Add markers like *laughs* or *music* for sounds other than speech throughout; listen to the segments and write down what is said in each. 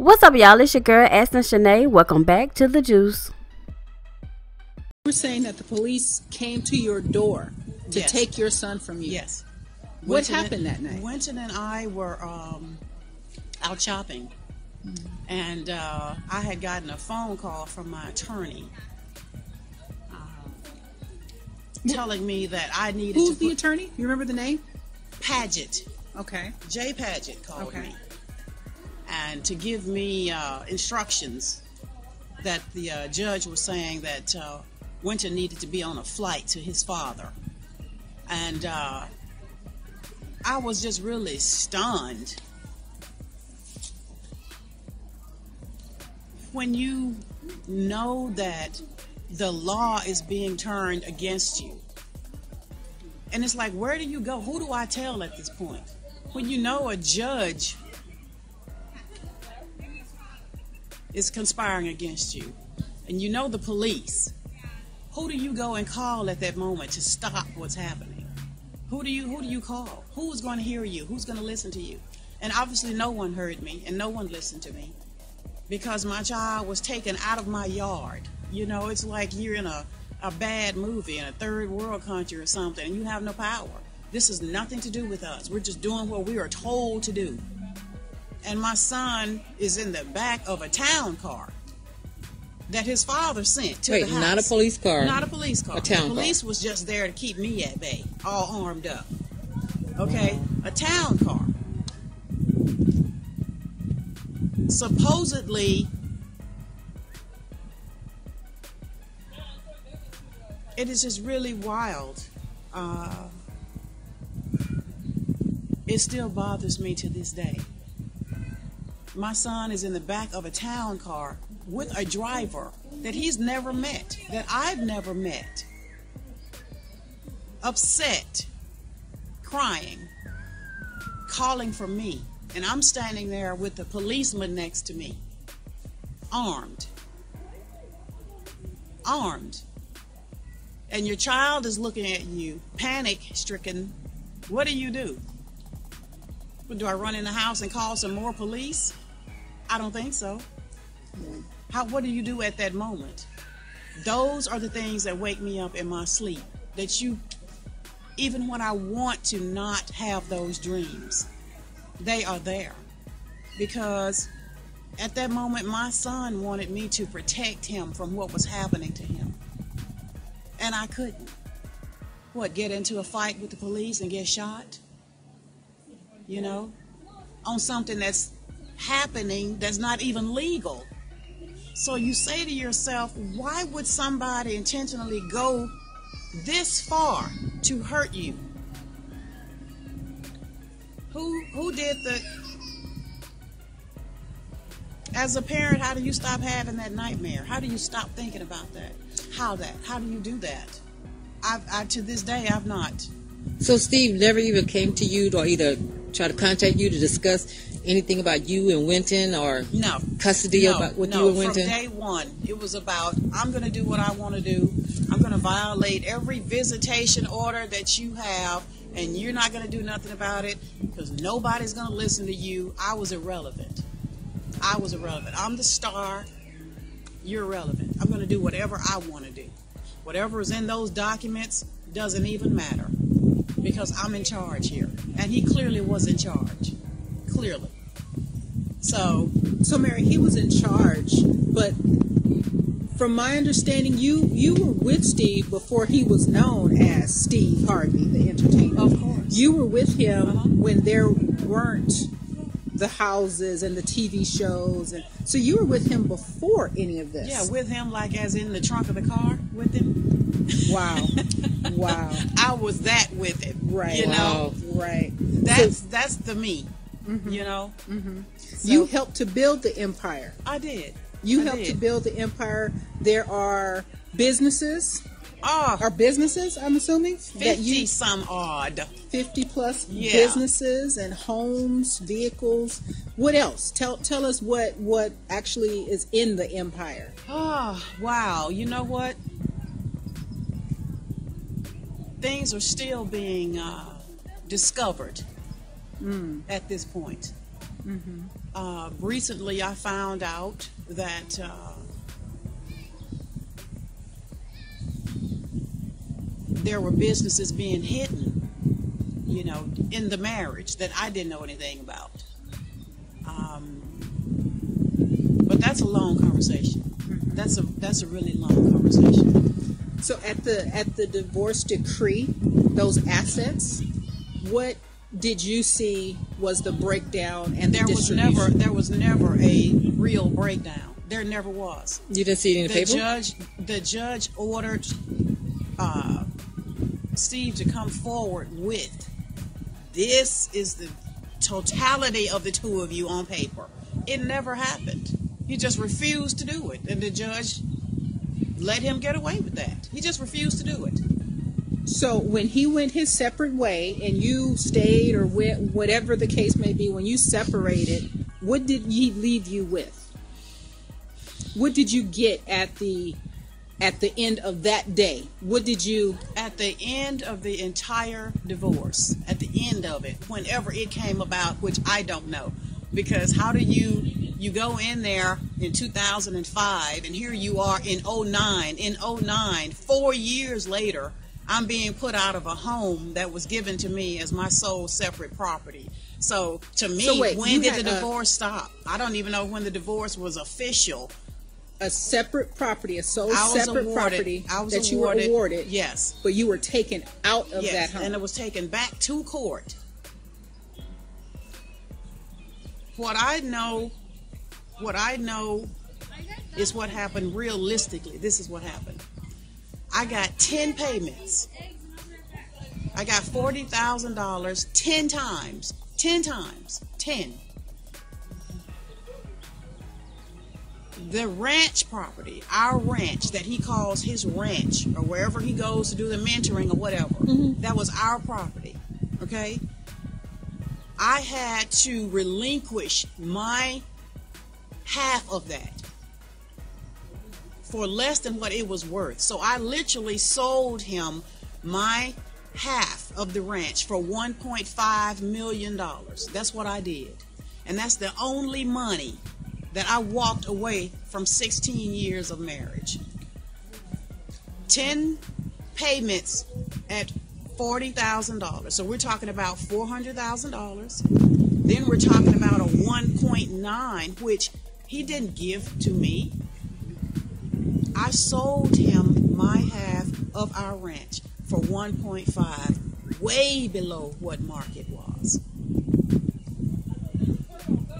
What's up, y'all? It's your girl, Astin Shanae. Welcome back to The Juice. We're saying that the police came to your door to Yes. take your son from you. Yes. What Winton happened and- that night? Winton and I were um, out shopping, and uh, I had gotten a phone call from my attorney um, telling me that I needed Who's to the put attorney? You remember the name? Paget. Okay. Jay Paget called Okay. me, and to give me uh, instructions that the uh, judge was saying that uh, Winton needed to be on a flight to his father, and uh, I was just really stunned when you know that the law is being turned against you. And it's like, where do you go? Who do I tell at this point? When you know a judge is conspiring against you, and you know the police, who do you go and call at that moment to stop what's happening? Who do you who do you call? Who's going to hear you? Who's going to listen to you? And obviously, no one heard me, and no one listened to me because my child was taken out of my yard. You know, it's like you're in a, a bad movie in a third world country or something, and you have no power. This has nothing to do with us. We're just doing what we are told to do. And my son is in the back of a town car that his father sent to Wait, the house. not a police car. Not a police car. A town the car. police was just there to keep me at bay, all armed up. Okay? A town car. Supposedly, it is just really wild. Uh, it still bothers me to this day. My son is in the back of a town car with a driver that he's never met, that I've never met. Upset, crying, calling for me. And I'm standing there with the policeman next to me, armed. Armed. And your child is looking at you, panic stricken. What do you do? Do I run in the house and call some more police? I don't think so. How, what do you do at that moment? Those are the things that wake me up in my sleep. That you, even when I want to not have those dreams, they are there. Because at that moment, my son wanted me to protect him from what was happening to him. And I couldn't. What, get into a fight with the police and get shot? You know? On something that's happening that's not even legal. So you say to yourself, why would somebody intentionally go this far to hurt you? Who who did the As a parent, how do you stop having that nightmare? How do you stop thinking about that? How that? How do you do that? I've, I to this day I've not. So Steve never even came to you or either try to contact you to discuss anything about you and Winton or No. custody no, about with no, you and Winton? From day one, it was about I'm going to do what I want to do. I'm going to violate every visitation order that you have, and you're not going to do nothing about it because nobody's going to listen to you. I was irrelevant. I was irrelevant. I'm the star. You're irrelevant. I'm going to do whatever I want to do. Whatever is in those documents doesn't even matter because I'm in charge here. And he clearly was in charge. Clearly. So, So Mary, he was in charge, but from my understanding, you you were with Steve before he was known as Steve Harvey, the entertainer. Of course. You were with him Uh-huh. when there weren't the houses and the TV shows, and so you were with him before any of this. Yeah, with him, like as in the trunk of the car with him. Wow. *laughs* wow. I was that with him. Right. You know, Right. that's that's the me. Mm-hmm. You know, you helped to build the empire. I did. You I helped to build the empire. There are businesses, Oh, are businesses, I'm assuming, that fifty you some odd. 50 plus Yeah. businesses and homes, vehicles. What else? Tell tell us what what actually is in the empire. Oh, wow. You know what? Things are still being uh, discovered Mm. at this point. Uh, recently, I found out that uh, there were businesses being hidden, you know, in the marriage that I didn't know anything about. Um, but that's a long conversation. That's a that's a really long conversation. So at the at the divorce decree, those assets, what did you see was the breakdown and There the was never there was never a real breakdown. There never was. You didn't see any in the, the paper? judge the judge ordered uh, Steve to come forward with this is the totality of the two of you on paper. It never happened. He just refused to do it, and the judge let him get away with that. He just refused to do it. So when he went his separate way and you stayed or went, whatever the case may be, when you separated, what did he leave you with? What did you get at the at the end of that day? What did you At the end of the entire divorce, at the end of it, whenever it came about, which I don't know, because how do you you go in there in 2005 and here you are in 09 in 09 4 years later I'm being put out of a home that was given to me as my sole separate property. So to me So wait, when did the a- divorce stop? I don't even know when the divorce was official. A separate property, a sole separate awarded. property that awarded, you were awarded, yes. but you were taken out of yes that home. and it was taken back to court. What I know, what I know is what happened realistically. This is what happened. I got 10 payments. I got $40,000 10 times. 10 times. 10. The ranch property, our ranch that he calls his ranch, or wherever he goes to do the mentoring or whatever, mm-hmm. that was our property. Okay? I had to relinquish my half of that for less than what it was worth. So I literally sold him my half of the ranch for 1.5 million dollars. That's what I did. And that's the only money that I walked away from 16 years of marriage. 10 payments at $40,000. So we're talking about $400,000. Then we're talking about a 1.9 which he didn't give to me. I sold him my half of our ranch for 1.5, way below what market was.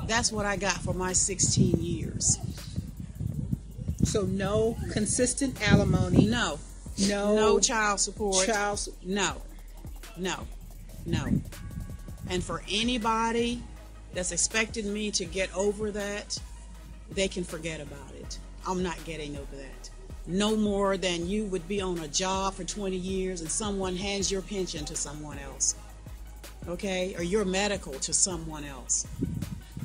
That's what I got for my 16 years. so no consistent alimony, No, no, no child support. child No, no, no. And for anybody that's expecting me to get over that, they can forget about it. I'm not getting over that. No more than you would be on a job for 20 years and someone hands your pension to someone else. Okay? Or your medical to someone else.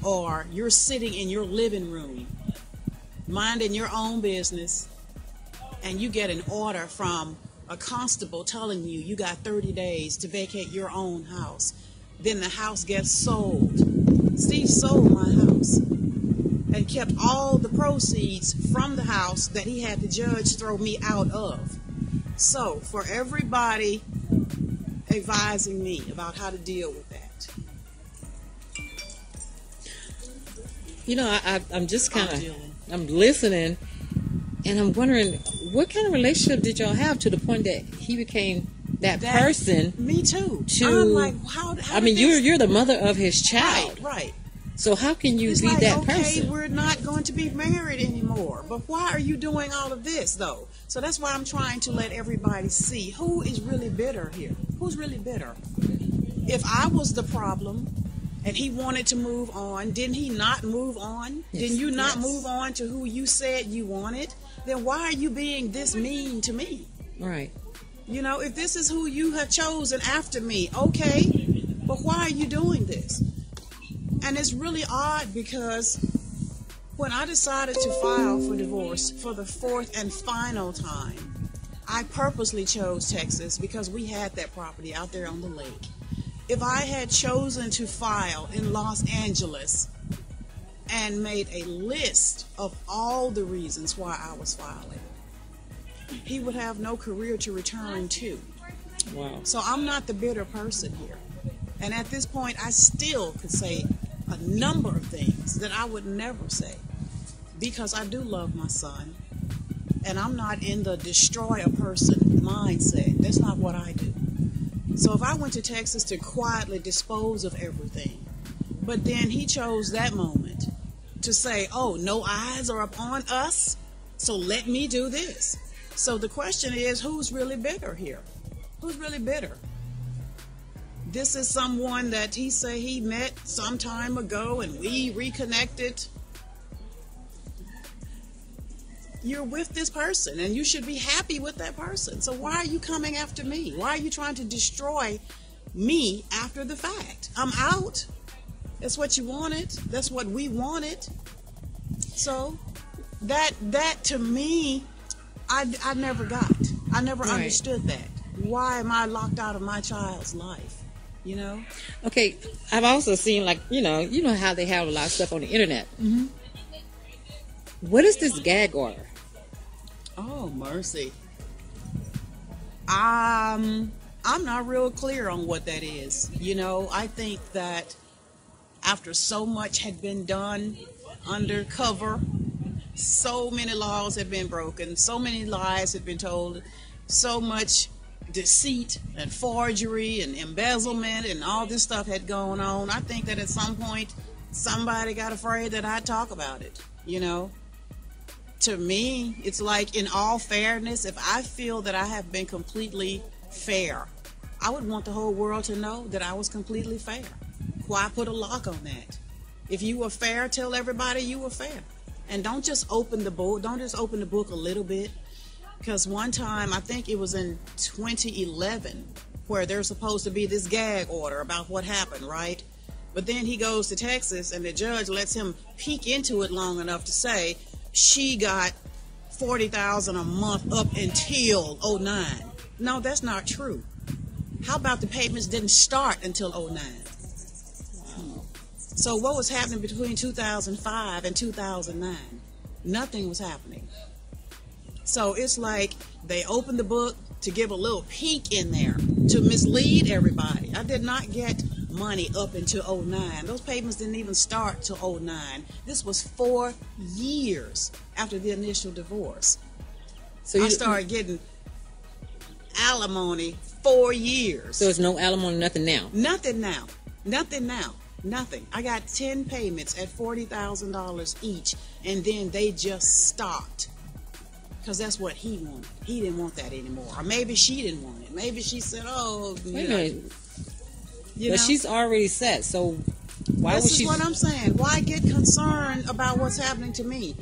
Or you're sitting in your living room minding your own business and you get an order from a constable telling you you got 30 days to vacate your own house, then the house gets sold. Steve sold my house kept all the proceeds from the house that he had the judge throw me out of. So, for everybody advising me about how to deal with that, You know, I, I'm just kind of. I'm listening, and I'm wondering what kind of relationship did y'all have to the point that he became that, That- person? me too. To- I'm like, how? how I mean, you're you're the mother of his child, right, right. So how can you It's be like, that okay, person? we're not going to be married anymore. But why are you doing all of this, though? So that's why I'm trying to let everybody see who is really bitter here. Who's really bitter? If I was the problem and he wanted to move on, didn't he not move on? Didn't you not Yes. move on to who you said you wanted? Then why are you being this mean to me? Right. You know, if this is who you have chosen after me, okay, but why are you doing this? And it's really odd because when I decided to file for divorce for the fourth and final time, I purposely chose Texas because we had that property out there on the lake. if I had chosen to file in Los Angeles and made a list of all the reasons why I was filing, he would have no career to return to. Wow. So I'm not the bitter person here. And at this point, I still could say a number of things that I would never say because I do love my son. And I'm not in the destroy a person mindset. That's not what I do. So if I went to Texas to quietly dispose of everything, but then he chose that moment to say, oh, no eyes are upon us, so let me do this. So the question is, who's really bitter here? Who's really bitter? This is someone that he said he met some time ago and we reconnected. You're with this person and you should be happy with that person. So why are you coming after me? Why are you trying to destroy me after the fact? I'm out. That's what you wanted. That's what we wanted. So that that to me I, I never got. I never Right. understood that. Why am I locked out of my child's life? You know? Okay, I've also seen like you know you know how they have a lot of stuff on the internet. Mm-hmm. is this gag order? Oh, mercy. Um, I'm not real clear on what that is. You know, I think that after so much had been done undercover, so many laws had been broken, so many lies had been told, so much deceit and forgery and embezzlement and all this stuff had gone on. I think that at some point somebody got afraid that I'd talk about it, you know? to me, it's like in all fairness, if I feel that I have been completely fair, I would want the whole world to know that I was completely fair. Why put a lock on that? If you were fair, tell everybody you were fair. And don't just open the book, don't just open the book a little bit. Because one time, I think it was in 2011, where there's supposed to be this gag order about what happened, right? But then he goes to Texas and the judge lets him peek into it long enough to say she got 40,000 a month up until 09. No, that's not true. How about the payments didn't start until 09? So what was happening between 2005 and 2009? Nothing was happening. So it's like they opened the book to give a little peek in there to mislead everybody. I did not get money up until 09. Those payments didn't even start till 09. This was four years after the initial divorce. So I started getting alimony four years. So it's no alimony, nothing now. Nothing now. Nothing now. Nothing. I got 10 payments at $40,000 each, and then they just stopped. Because that's what he wanted. He didn't want that anymore. Or maybe she didn't want it. Maybe she said, oh, you Wait a know, minute, you but know? she's already set. So why this would is what I'm saying. Why get concerned about what's happening to me?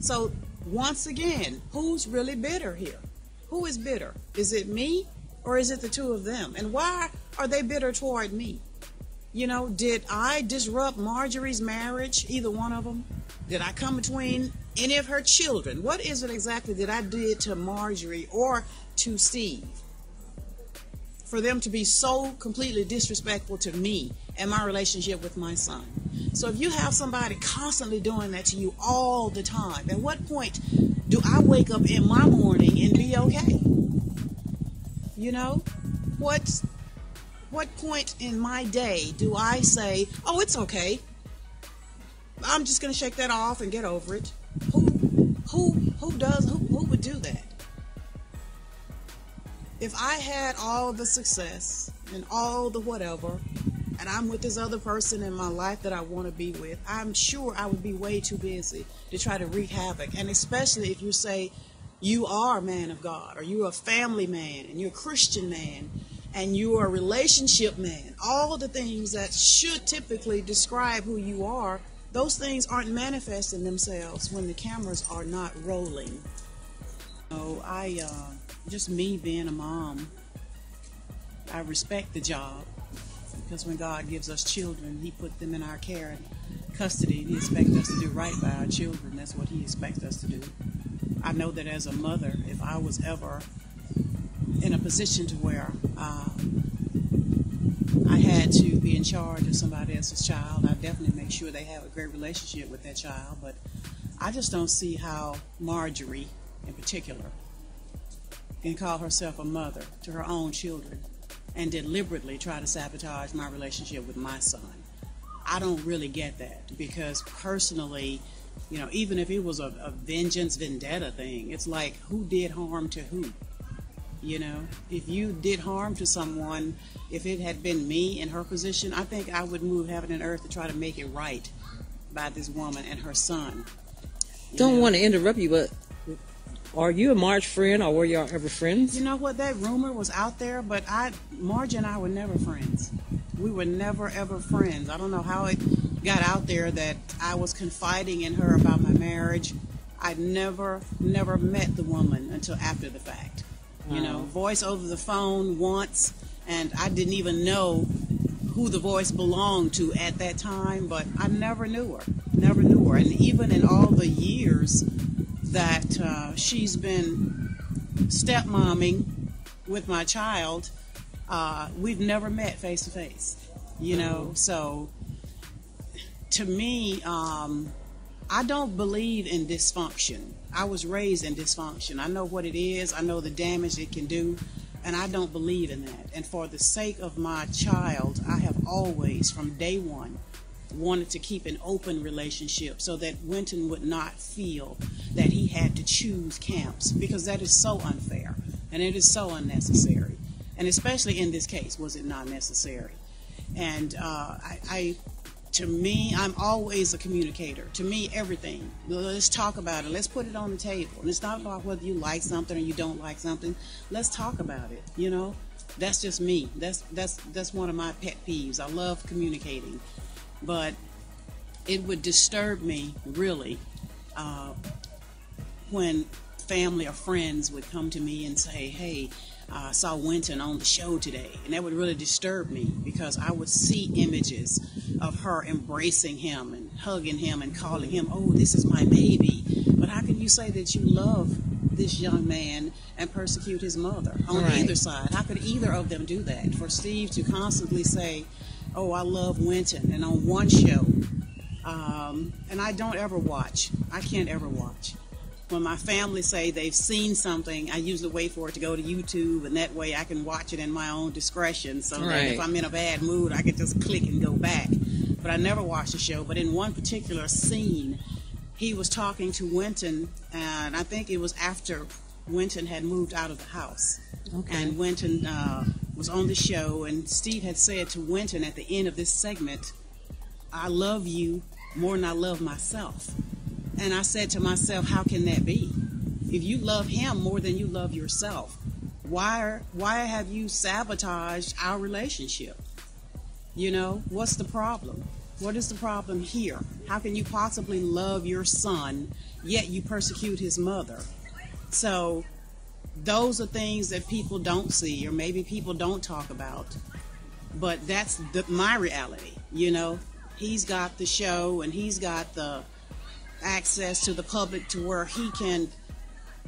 So, once again, who's really bitter here? Who is bitter? Is it me or is it the two of them? And why are they bitter toward me? You know, did I disrupt Marjorie's marriage, either one of them? Did I come between any of her children? What is it exactly that I did to Marjorie or to Steve? for them to be so completely disrespectful to me and my relationship with my son. So if you have somebody constantly doing that to you all the time, at what point do I wake up in my morning and be okay? You know? What what point in my day do I say, "Oh, it's okay. I'm just going to shake that off and get over it." Who who who does who, who would do that? if I had all the success and all the whatever, and I'm with this other person in my life that I want to be with, I'm sure I would be way too busy to try to wreak havoc. And especially if you say you are a man of God, or you're a family man, and you're a Christian man, and you're a relationship man, all the things that should typically describe who you are, those things aren't manifesting themselves when the cameras are not rolling. So I, uh, just me being a mom, I respect the job because when God gives us children, He put them in our care and custody, and He expects us to do right by our children. That's what He expects us to do. I know that as a mother, if I was ever in a position to where uh, I had to be in charge of somebody else's child, I definitely make sure they have a great relationship with that child. But I just don't see how Marjorie, in particular, can call herself a mother to her own children and deliberately try to sabotage my relationship with my son. I don't really get that because personally, you know, even if it was a, a vengeance vendetta thing, it's like who did harm to who? You know, if you did harm to someone, if it had been me in her position, I think I would move heaven and earth to try to make it right by this woman and her son. Don't know? want to interrupt you, but are you a Marge friend or were y'all ever friends? You know what? That rumor was out there, but I, Marge and I were never friends. We were never ever friends. I don't know how it got out there that I was confiding in her about my marriage. I'd never, never met the woman until after the fact. You know, voice over the phone once, and I didn't even know who the voice belonged to at that time, but I never knew her. Never knew her. And even in all the years that uh, she's been stepmomming with my child, uh, we've never met face to face. You know, so to me, um, I don't believe in dysfunction. I was raised in dysfunction. I know what it is, I know the damage it can do, and I don't believe in that. And for the sake of my child, I have always, from day one, wanted to keep an open relationship so that Winton would not feel that he had to choose camps because that is so unfair and it is so unnecessary. And especially in this case, was it not necessary? And uh, I, I to me, I'm always a communicator. To me, everything. Let's talk about it. Let's put it on the table. And it's not about whether you like something or you don't like something. Let's talk about it. You know, that's just me. That's that's that's one of my pet peeves. I love communicating, but it would disturb me really uh, when family or friends would come to me and say, "Hey." I saw Winton on the show today, and that would really disturb me because I would see images of her embracing him and hugging him and calling him, "Oh, this is my baby." But how can you say that you love this young man and persecute his mother on Right. either side? How could either of them do that? For Steve to constantly say, "Oh, I love Winton," and on one show, um, and I don't ever watch. I can't ever watch. When my family say they've seen something, I usually wait for it to go to YouTube, and that way I can watch it in my own discretion. So that if I'm in a bad mood, I can just click and go back. But I never watch the show. But in one particular scene, he was talking to Winton, and I think it was after Winton had moved out of the house. Okay. And Winton uh, was on the show, and Steve had said to Winton at the end of this segment, I love you more than I love myself. And I said to myself, how can that be? If you love him more than you love yourself, why are, why have you sabotaged our relationship? You know, what's the problem? What is the problem here? How can you possibly love your son yet you persecute his mother? So those are things that people don't see or maybe people don't talk about. But that's the, my reality, you know. He's got the show and he's got the access to the public to where he can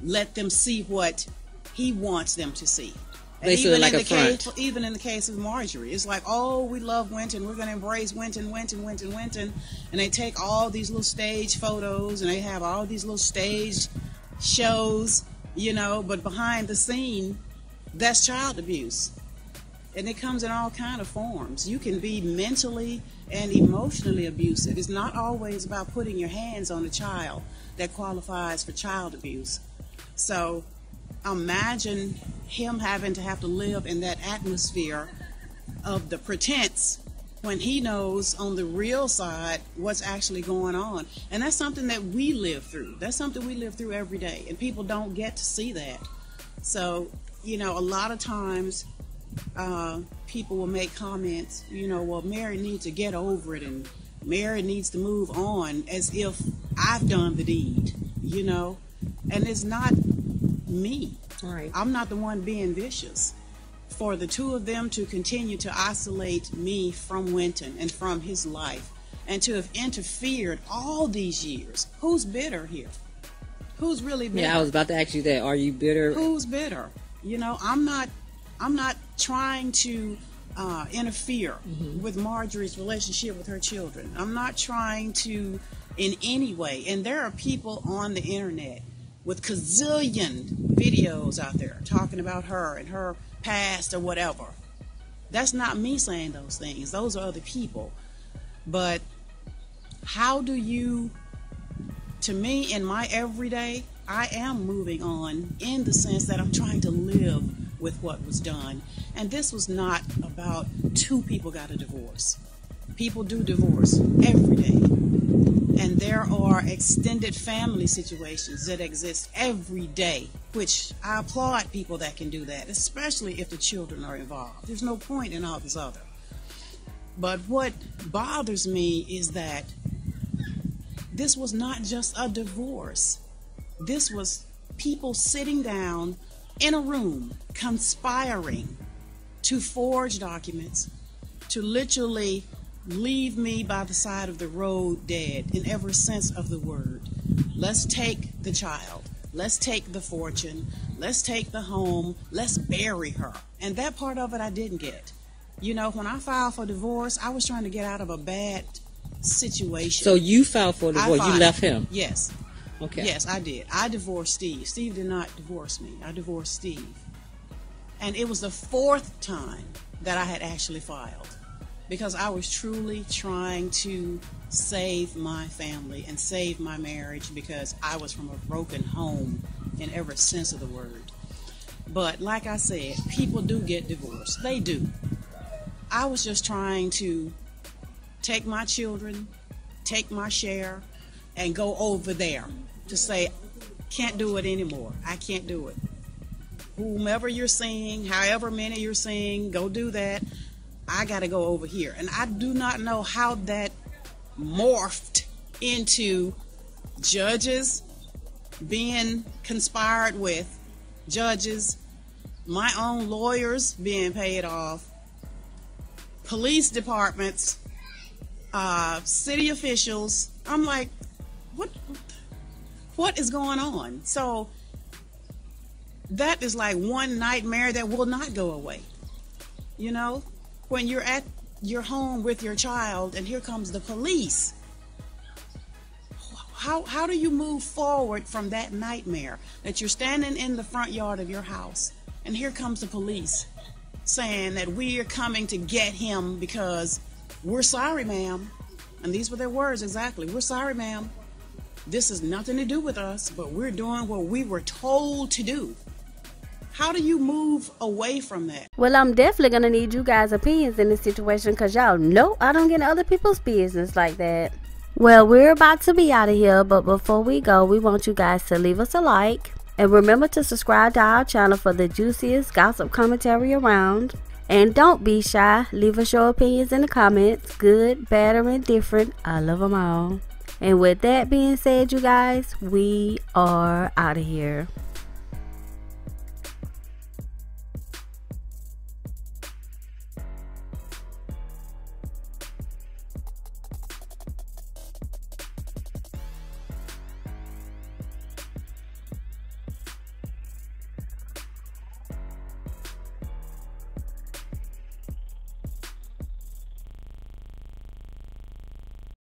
let them see what he wants them to see. And even like in the case, even in the case of Marjorie, it's like, oh, we love Winton. We're going to embrace Winton, Winton, Winton, Winton. And they take all these little stage photos and they have all these little stage shows, you know, but behind the scene, that's child abuse. And it comes in all kind of forms. You can be mentally and emotionally abusive. It's not always about putting your hands on a child that qualifies for child abuse. So imagine him having to have to live in that atmosphere of the pretense when he knows on the real side what's actually going on. And that's something that we live through. That's something we live through every day. And people don't get to see that. So, you know, a lot of times uh, people will make comments, you know, well, Mary needs to get over it and Mary needs to move on as if I've done the deed, you know. And it's not me. Right. I'm not the one being vicious. For the two of them to continue to isolate me from Winton and from his life and to have interfered all these years, who's bitter here? Who's really bitter? Yeah, I was about to ask you that. Are you bitter? who's bitter you know i'm not i'm not trying to uh, interfere with Marjorie's relationship with her children. I'm not trying to in any way. And there are people on the internet with gazillion videos out there talking about her and her past or whatever. That's not me saying those things. Those are other people. But how do you to me in my everyday I am moving on in the sense that I'm trying to live with what was done. And this was not about two people got a divorce. People do divorce every day. And there are extended family situations that exist every day, which I applaud people that can do that, especially if the children are involved. There's no point in all this other. But what bothers me is that this was not just a divorce. This was people sitting down in a room conspiring to forge documents, to literally leave me by the side of the road dead in every sense of the word. Let's take the child. Let's take the fortune. Let's take the home. Let's bury her. And that part of it I didn't get. You know, when I filed for divorce, I was trying to get out of a bad situation. So you filed for divorce. You left him. Yes. Okay. Yes, I did. I divorced Steve. Steve did not divorce me. I divorced Steve. And it was the fourth time that I had actually filed because I was truly trying to save my family and save my marriage because I was from a broken home in every sense of the word. But like I said, people do get divorced. They do. I was just trying to take my children, take my share, and go over there to say, can't do it anymore. I can't do it. Whomever you're seeing, however many you're seeing, go do that. I got to go over here. And I do not know how that morphed into judges being conspired with, judges, my own lawyers being paid off, police departments, uh, city officials. I'm like, what? What is going on? So that is like one nightmare that will not go away. You know, when you're at your home with your child and here comes the police. How, how do you move forward from that nightmare that you're standing in the front yard of your house and here comes the police saying that we are coming to get him because we're sorry, ma'am. And these were their words exactly. We're sorry, ma'am. This has nothing to do with us, but we're doing what we were told to do. How do you move away from that? Well, I'm definitely gonna need you guys' opinions in this situation because y'all know I don't get other people's business like that. Well, we're about to be out of here, but before we go, we want you guys to leave us a like and remember to subscribe to our channel for the juiciest gossip commentary around. And don't be shy, leave us your opinions in the comments good, bad, or indifferent. I love them all. And with that being said, you guys, we are out of here.